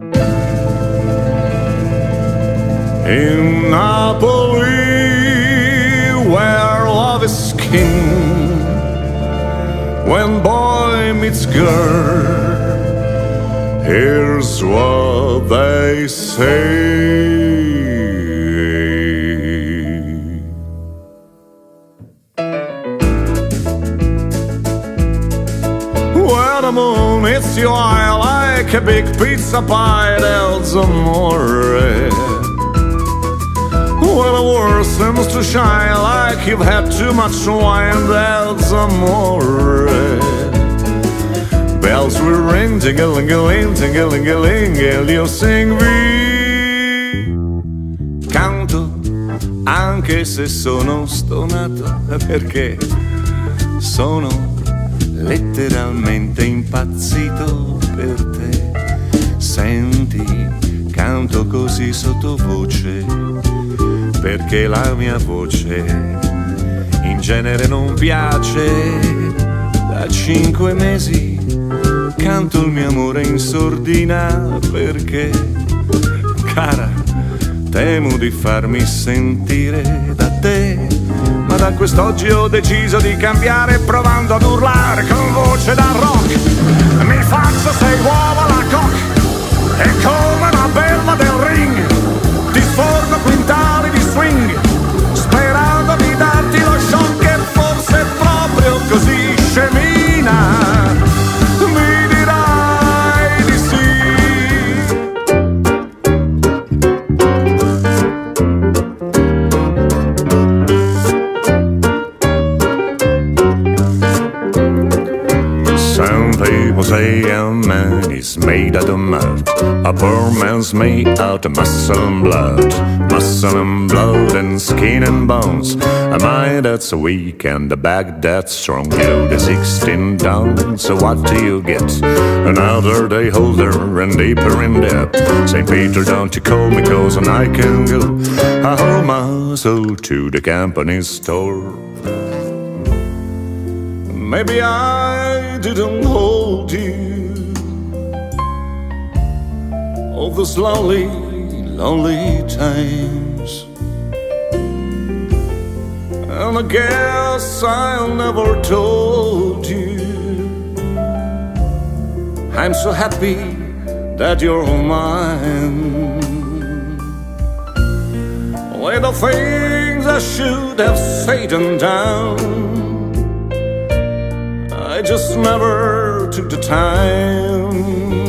In Napoli, where love is king, when boy meets girl, here's what they say. When the moon hits your eye like a big pizza pie, there's amore. When the world seems to shine like you've had too much wine, there's amore. Bells will ring, ting-a-ling-a-ling, ting-a-ling-a-ling, e io sing vi. Canto anche se sono stonato, perché sono letteralmente impazzito per te. Senti, canto così sottovoce, perché la mia voce in genere non piace. Da cinque mesi canto il mio amore in sordina perché, cara, temo di farmi sentire da quest'oggi ho deciso di cambiare provando ad urlare con voce da rock. Mi faccio man is made out of mud. A poor man's made out of muscle and blood. Muscle and blood and skin and bones. A mind that's weak and a back that's strong. You the 16 down, so what do you get? Another day holder and deeper in debt. St. Peter, don't you call me cause and I can go. I hold my soul to the company store. Maybe I didn't hold you those lonely, lonely times. And I guess I never told you I'm so happy that you're mine. With the things I should have said and done. I just never took the time.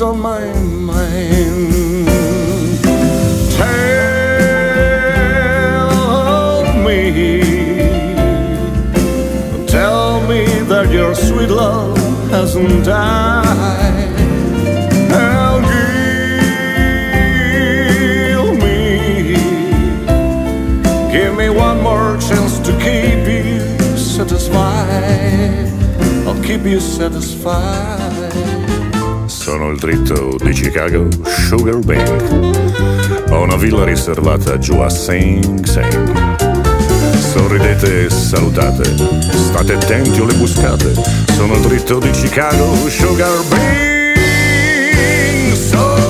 On my mind. Tell me, tell me that your sweet love hasn't died. And give me, give me one more chance to keep you satisfied. I'll keep you satisfied. Sono il dritto di Chicago Sugar Bank. Ho una villa riservata giù a Sing Sing. Sorridete e salutate, state attenti o le buscate. Sono il dritto di Chicago Sugar Bank. So